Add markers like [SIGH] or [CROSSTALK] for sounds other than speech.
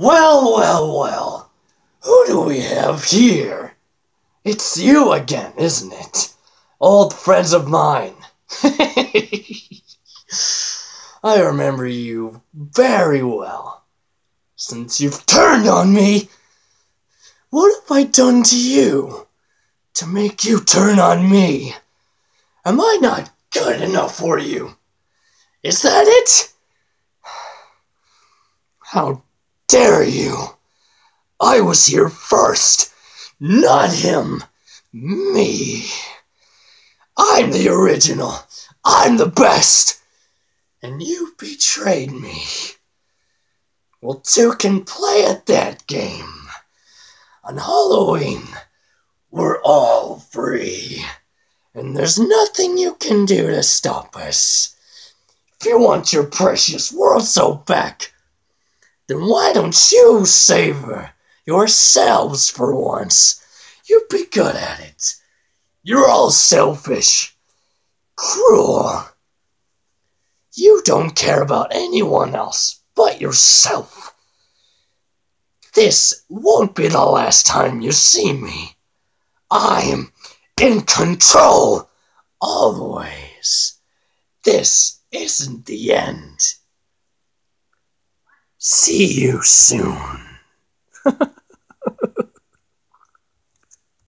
Well, well, well. Who do we have here? It's you again, isn't it? Old friends of mine. [LAUGHS] I remember you very well. Since you've turned on me, what have I done to you to make you turn on me? Am I not good enough for you? Is that it? [SIGHS] How dare you? I was here first, not him. Me. I'm the original. I'm the best. And you betrayed me. Well, two can play at that game. On Halloween, we're all free. And there's nothing you can do to stop us. If you want your precious world soul back, then why don't you savor yourselves for once? You'd be good at it. You're all selfish, cruel. You don't care about anyone else but yourself. This won't be the last time you see me. I'm in control always. This isn't the end. See you soon.